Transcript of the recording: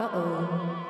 Uh-oh.